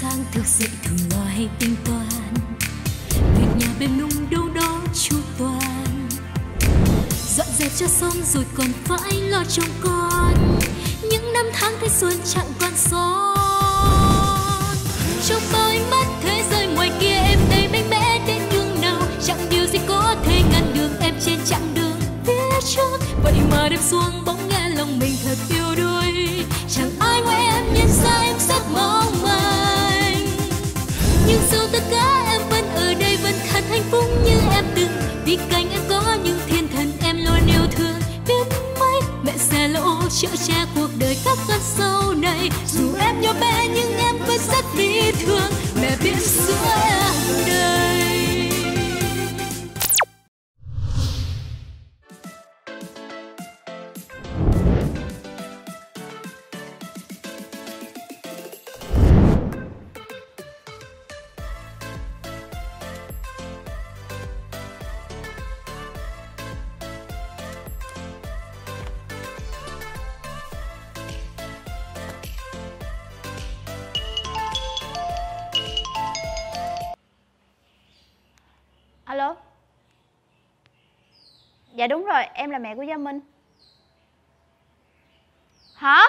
sáng thức dậy thường lo hay tính toán việc nhà bên nung đâu đó chu toàn. Dọn dẹp cho xong rồi còn phải lo trông con. Những năm tháng thanh xuân chẳng còn son. Trong đôi mắt thế giới ngoài kia em thấy mạnh mẽ đến nhường nào. Chẳng điều gì có thể ngăn được em trên chặng đường phía trước. Vậy mà đêm xuống bỗng nghe lòng mình thật yêu đuối. Chẳng ai ngoài em nhận ra em rất mong dù em nhỏ bé nhưng em vẫn rất bị thương. Dạ đúng rồi em là mẹ của gia minh. Hả?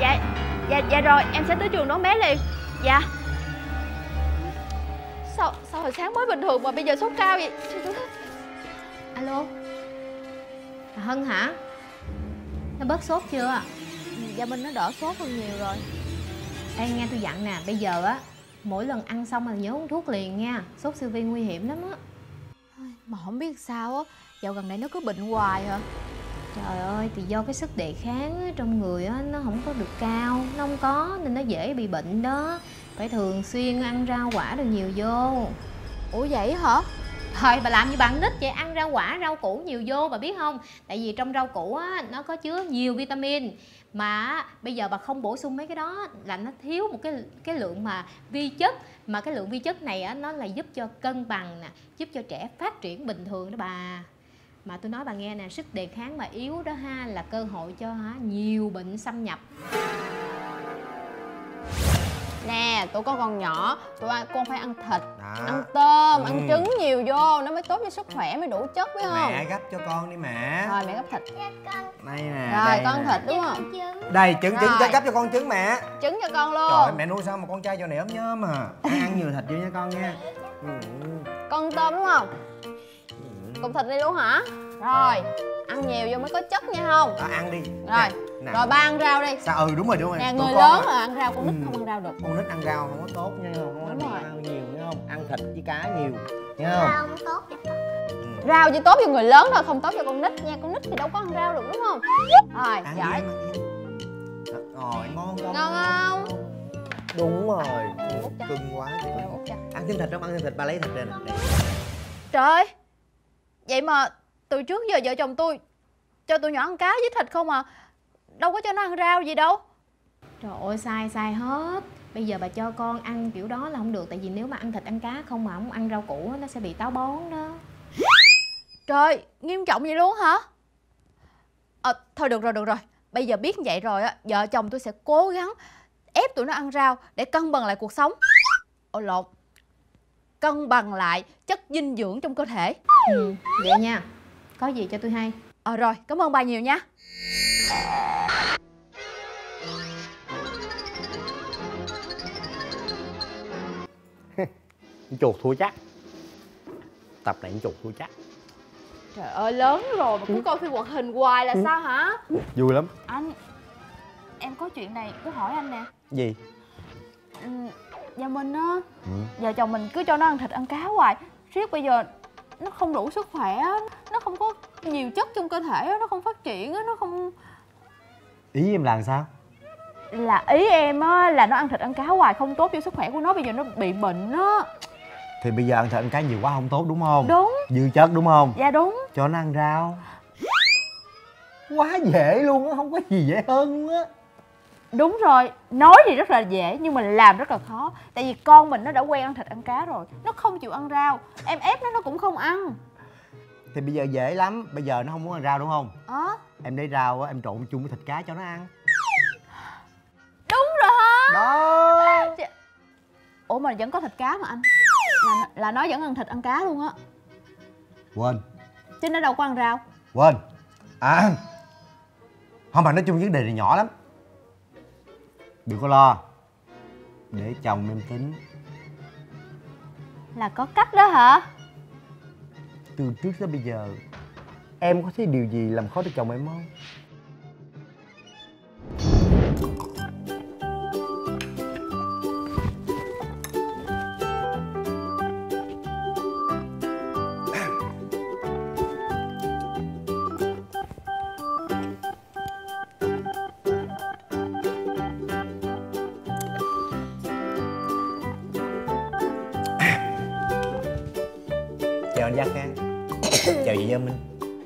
Dạ dạ dạ rồi em sẽ tới trường đón bé liền. Dạ. Sao sao hồi sáng mới bình thường mà bây giờ sốt cao vậy? Alo? À, hân hả? Nó bớt sốt chưa gia minh nó đỡ sốt hơn nhiều rồi. Ê nghe tôi dặn nè bây giờ á mỗi lần ăn xong là nhớ uống thuốc liền nha. Sốt siêu vi nguy hiểm lắm á mà không biết sao á dạo gần đây nó cứ bệnh hoài hả? Trời ơi thì do cái sức đề kháng á, trong người á nó không có được cao nó không có nên nó dễ bị bệnh đó. Phải thường xuyên ăn rau quả được nhiều vô. Ủa vậy hả Thôi, bà làm như bạn nít vậy, ăn rau quả, rau củ nhiều vô, bà biết không? Tại vì trong rau củ á, nó có chứa nhiều vitamin. Mà bây giờ bà không bổ sung mấy cái đó, là nó thiếu một cái cái lượng mà vi chất. Mà cái lượng vi chất này á, nó là giúp cho cân bằng nè, Giúp cho trẻ phát triển bình thường đó bà. Mà tôi nói bà nghe nè, sức đề kháng mà yếu đó ha, là cơ hội cho, hả, nhiều bệnh xâm nhập. Nè, có con nhỏ, tôi ăn, con phải ăn thịt, Đó. ăn tôm, Ừ. ăn trứng nhiều vô, nó mới tốt cho sức khỏe, mới đủ chất biết không? mẹ gấp cho con đi mẹ Rồi mẹ gấp thịt. đây nè Rồi đây con ăn nè. thịt đúng không? đây trứng trứng Rồi. gấp cho con trứng mẹ Trứng cho con trời luôn. mẹ nuôi sao mà con trai cho này ốm nhớm mà ăn, ăn nhiều thịt vô nha con nha Ừ. Con tôm đúng không? Cục thịt đi luôn hả? Rồi, ăn nhiều vô mới có chất nha không? Đó, ăn đi Rồi, Nè, nè. rồi ba ăn rau đi. sao ừ đúng rồi đúng rồi Nè, người lớn là ăn rau, con nít Ừ. không ăn rau được. con nít ăn rau không có tốt nha không ăn nhiều nha không ăn thịt với cá nhiều nha không Rau chỉ tốt cho người lớn thôi, không tốt cho con nít nha. Con nít thì đâu có ăn rau được đúng không? Rồi, ăn giỏi. rồi ngon con Ngon không? đúng rồi cưng quá cho. ăn thêm thịt không ăn thêm thịt ba lấy thịt nè Đây. Trời ơi Vậy mà từ trước giờ vợ chồng tôi Cho tụi nhỏ ăn cá với thịt không à. Đâu có cho nó ăn rau gì đâu. Trời ơi sai sai hết. Bây giờ bà cho con ăn kiểu đó là không được Tại vì nếu mà ăn thịt ăn cá không mà không ăn rau củ á, nó sẽ bị táo bón đó. Trời nghiêm trọng vậy luôn hả? Ờ thôi được rồi được rồi. Bây giờ biết vậy rồi á Vợ chồng tôi sẽ cố gắng ép tụi nó ăn rau Để cân bằng lại cuộc sống. Ồ lộn. Cân bằng lại chất dinh dưỡng trong cơ thể. Ừ, Vậy nha Có gì cho tôi hay. Ờ rồi cảm ơn bà nhiều nha. Chuột thua chắc. Tập này chuột thua chắc. Trời ơi lớn rồi mà cứ coi phim hoạt hình hoài là sao hả? Vui lắm. Anh Em có chuyện này cứ hỏi anh nè. Gì? Ừ, Gia Minh á ừ. Vợ chồng mình cứ cho nó ăn thịt ăn cá hoài. Riết bây giờ nó không đủ sức khỏe á, Nó không có nhiều chất trong cơ thể Nó không phát triển Nó không ý em làm sao? Là ý em á là nó ăn thịt ăn cá hoài Không tốt cho sức khỏe của nó Bây giờ nó bị bệnh á. Thì bây giờ ăn thịt ăn cá nhiều quá không tốt đúng không? Đúng. Dư chất đúng không? Dạ đúng. Cho nó ăn rau. Quá dễ luôn á không có gì dễ hơn luôn á. Đúng rồi Nói thì rất là dễ Nhưng mà làm rất là khó. Tại vì con mình nó đã quen ăn thịt ăn cá rồi Nó không chịu ăn rau. Em ép nó nó cũng không ăn thì bây giờ dễ lắm. Bây giờ nó không muốn ăn rau đúng không? Ờ. Em lấy rau á em trộn chung với thịt cá cho nó ăn. Đúng rồi. Đó. Ủa mà vẫn có thịt cá mà anh? Là, là nó vẫn ăn thịt ăn cá luôn á. Quên. Chứ nó đâu có ăn rau. Quên. À không mà nói chung vấn đề này nhỏ lắm. Đừng có lo. Để chồng em tính. Là có cách đó hả từ trước tới bây giờ, em có thấy điều gì làm khó cho chồng em không? Chào anh Giác Khang chào chị Gia Minh.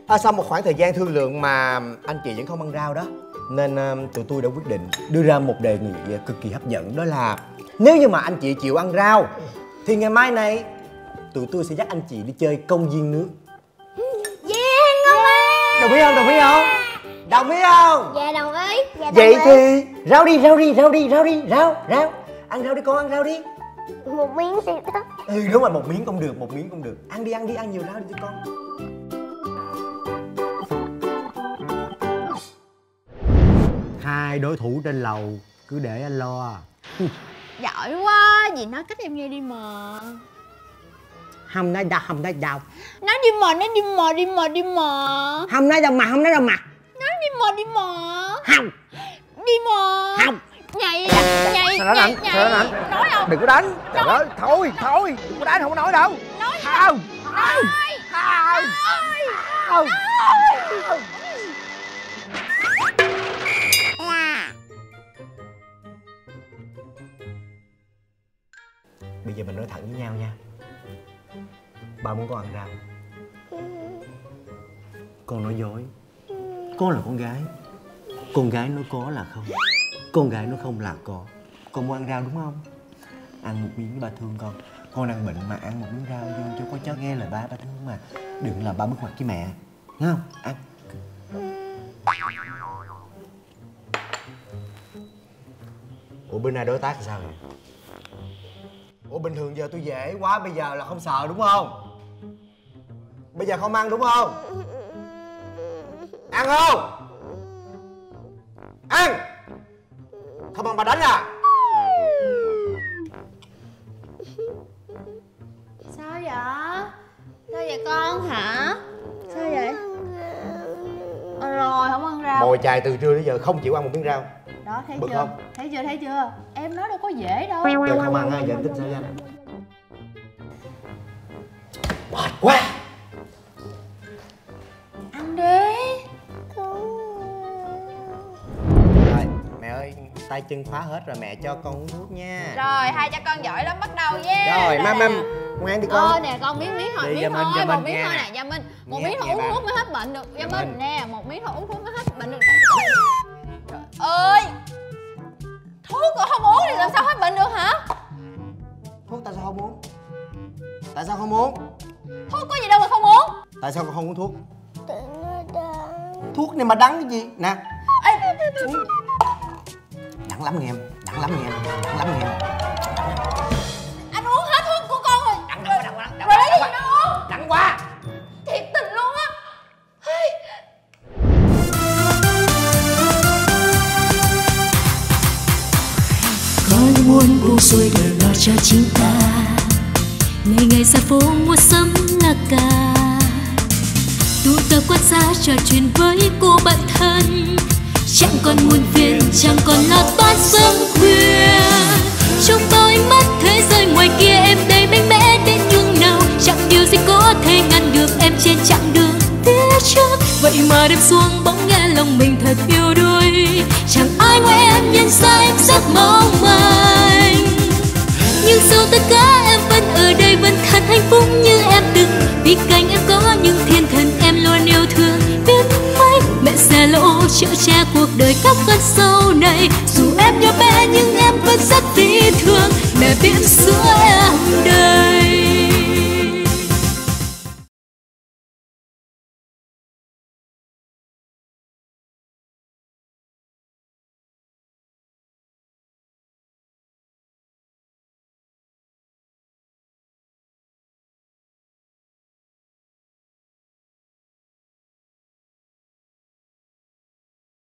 À, sau một khoảng thời gian thương lượng mà anh chị vẫn không ăn rau đó nên uh, tụi tôi đã quyết định đưa ra một đề nghị cực kỳ hấp dẫn đó là nếu như mà anh chị chịu ăn rau thì ngày mai này tụi tôi sẽ dắt anh chị đi chơi công viên nước. Yeah ngon quá đồng ý không? Đồng ý không? Đồng ý không? Dạ đồng ý. Dạ đồng vậy ý. thì rau đi rau đi rau đi rau đi rau rau. Ăn rau đi con ăn rau đi. Một miếng xịt đó ừ đúng rồi một miếng cũng được một miếng cũng được. Ăn đi ăn đi ăn nhiều rau đi cho con. Hai đối thủ trên lầu cứ để anh lo giỏi quá gì nói cách em nghe đi mà. Không nói đâu không nói đâu. Nói đi mà nói đi mà đi mà đi mà. Không nói đâu mà không nói đâu mà. Nói đi mà đi mà. Không. Đi mà. Không nhảy nhảy Sao nó đánh? Sao nó đánh? nói không? Đừng có đánh. Trời ơi thôi thôi. Đừng có đánh không có nói đâu. Nói không? Không không không bây giờ mình nói thẳng với nhau nha. Ba muốn con ăn rau. Con nói dối. Con là con gái. Con gái nói có là không con gái nó không là có con muốn ăn rau đúng không? Ăn một miếng ba thương con. Con đang bệnh mà ăn một miếng rau vô cho có cháu nghe lời ba ba thương mà. Đừng làm ba mất mặt với mẹ. Nghe không? Ăn. Ủa, bên này đối tác sao vậy? Ủa, bình thường giờ tôi dễ quá, bây giờ là không sợ đúng không? Bây giờ không ăn đúng không? Ăn không? Ăn! Không ăn bà đánh à. Sao vậy? Sao vậy con hả? Sao vậy? Ờ, rồi không ăn rau. Mồi chài từ trưa đến giờ không chịu ăn một miếng rau. Đó thấy Bực chưa? không? thấy chưa thấy chưa? Em nói đâu có dễ đâu. Giờ không ăn ha giờ anh tính sao ra mệt quá tay chân khóa hết rồi mẹ cho con uống thuốc nha. Rồi hai cha con giỏi lắm bắt đầu nha. Rồi mam mam ngoan đi con. Ờ nè con miếng miếng thôi miếng thôi một miếng thôi nè Gia Minh. Một miếng thôi uống thuốc mới hết bệnh được Gia Minh. nè một miếng thôi uống thuốc mới hết bệnh được. Trời ơi thuốc còn không uống thì làm sao hết bệnh được hả? Thuốc tại sao không uống? Tại sao không uống? Thuốc có gì đâu mà không uống. Tại sao con không uống thuốc? Thuốc này mà đắng cái gì? Nè. Ê, đắng lắm nghe em đắng lắm nghe em đắng lắm nghe em. Anh uống hết thuốc của con rồi. Đắng quá đắng quá đắng gì đâu uống đắng quá. thiệt tình luôn á. Con muốn buông xuôi đời lo cho chính ta. Ngày ngày ra phố mua sắm là cả. Tụ tập quan sát trò chuyện với cô bạn thân chẳng còn muôn phiền, chẳng còn lo toan sớm khuya. Trong tôi mắt thế giới ngoài kia, em đây mạnh mẽ đến nhường nào? Chẳng điều gì có thể ngăn được em trên chặng đường phía trước. Vậy mà đêm xuống bỗng nghe lòng mình thật yêu đuối. Chẳng ai ngoài em nhận ra em rất mong manh. Nhưng dù tất cả cuộc đời các sâu này, dù em nhỏ bé nhưng em vẫn rất vì thương. Mẹ bỉm sữa